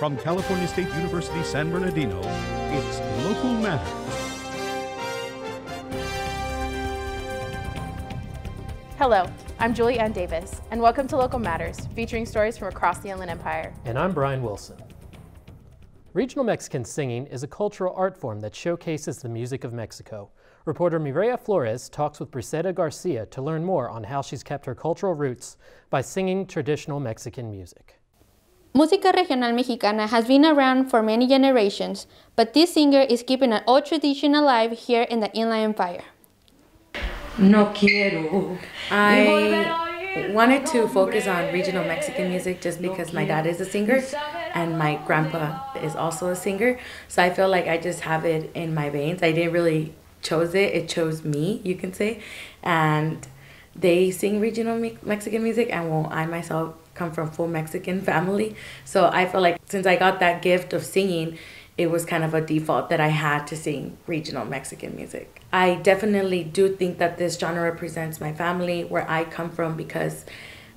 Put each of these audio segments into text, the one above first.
From California State University San Bernardino, it's Local Matters. Hello, I'm Julia Anne Davis, and welcome to Local Matters, featuring stories from across the Inland Empire. And I'm Bryan Wilson. Regional Mexican singing is a cultural art form that showcases the music of Mexico. Reporter Mireya Flores talks with Briseida Garcia to learn more on how she's kept her cultural roots by singing traditional Mexican music. Música Regional Mexicana has been around for many generations, but this singer is keeping an old tradition alive here in the Inland Empire. No quiero. I wanted to focus on regional Mexican music just because my dad is a singer and my grandpa is also a singer. So I feel like I just have it in my veins. I didn't really chose it, it chose me, you can say. And they sing regional Mexican music and well, I myself come from full Mexican family. So I feel like since I got that gift of singing, it was kind of a default that I had to sing regional Mexican music. I definitely do think that this genre represents my family, where I come from, because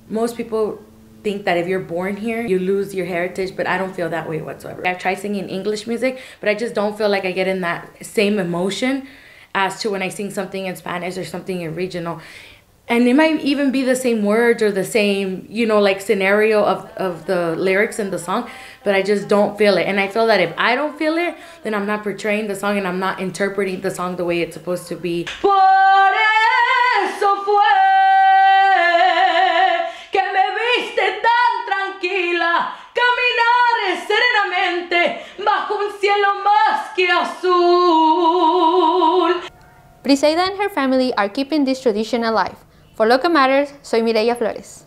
most people think that if you're born here, you lose your heritage, but I don't feel that way whatsoever. I've tried singing English music, but I just don't feel like I get in that same emotion as to when I sing something in Spanish or something in regional and it might even be the same words or the same you know like scenario of, of the lyrics in the song but i just don't feel it. And i feel that if i don't feel it then i'm not portraying the song and i'm not interpreting the song the way it's supposed to be. Por eso fue que me viste tan tranquila caminar serenamente bajo un cielo más que azul. Briseida and her family are keeping this tradition alive for Local Matters, soy Mireya Flores.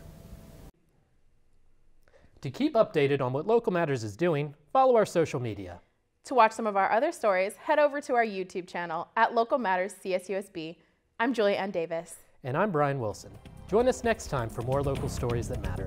To keep updated on what Local Matters is doing, follow our social media. To watch some of our other stories, head over to our YouTube channel at Local Matters CSUSB. I'm Julia Anne Davis. And I'm Bryan Wilson. Join us next time for more local stories that matter.